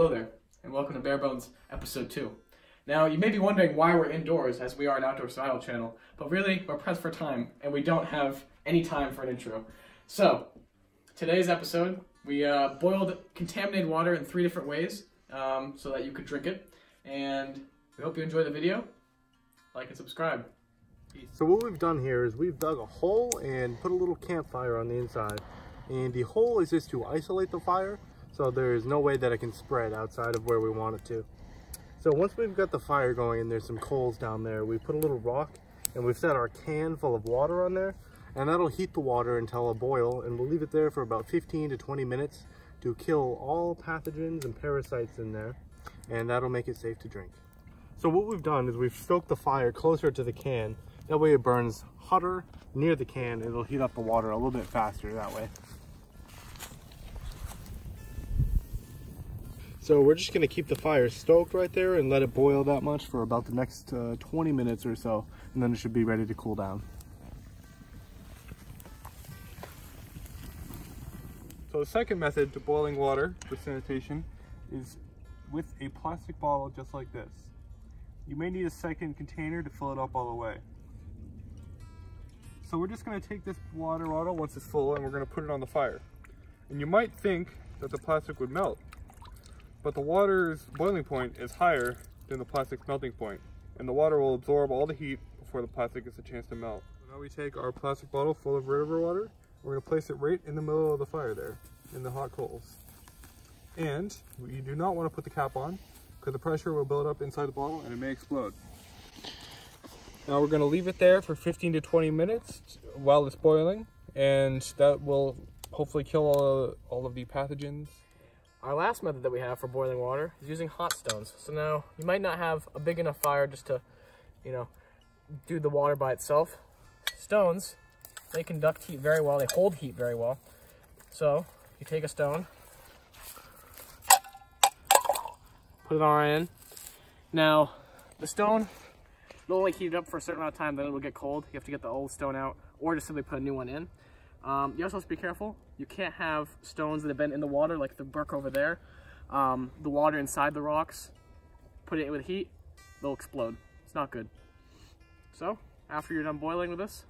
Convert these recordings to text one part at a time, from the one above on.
Hello there, and welcome to Bearbones Episode 2. Now, you may be wondering why we're indoors, as we are an outdoor survival channel, but really, we're pressed for time, and we don't have any time for an intro. So, today's episode, we uh, boiled contaminated water in three different ways um, so that you could drink it, and we hope you enjoy the video. Like and subscribe. So what we've done here is we've dug a hole and put a little campfire on the inside. And the hole is just to isolate the fire, so there's no way that it can spread outside of where we want it to. So once we've got the fire going and there's some coals down there, we put a little rock and we've set our can full of water on there and that'll heat the water until a boil and we'll leave it there for about 15 to 20 minutes to kill all pathogens and parasites in there and that'll make it safe to drink. So what we've done is we've stoked the fire closer to the can that way it burns hotter near the can. It'll heat up the water a little bit faster that way. So we're just going to keep the fire stoked right there and let it boil that much for about the next uh, 20 minutes or so. And then it should be ready to cool down. So the second method to boiling water for sanitation is with a plastic bottle just like this. You may need a second container to fill it up all the way. So we're just gonna take this water bottle once it's full and we're gonna put it on the fire. And you might think that the plastic would melt, but the water's boiling point is higher than the plastic's melting point, and the water will absorb all the heat before the plastic gets a chance to melt. So now we take our plastic bottle full of river water, we're gonna place it right in the middle of the fire there, in the hot coals. And you do not wanna put the cap on, because the pressure will build up inside the bottle and it may explode. Now we're going to leave it there for 15 to 20 minutes while it's boiling and that will hopefully kill all, all of the pathogens. Our last method that we have for boiling water is using hot stones. So now you might not have a big enough fire just to, you know, do the water by itself. Stones, they conduct heat very well. They hold heat very well. So you take a stone, put it on in. Now, the stone It'll only heat it up for a certain amount of time, then it'll get cold. You have to get the old stone out, or just simply put a new one in. Um, you also have to be careful. You can't have stones that have been in the water, like the brook over there. Um, the water inside the rocks, put it with heat, they'll explode. It's not good. So, after you're done boiling with this,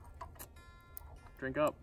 drink up.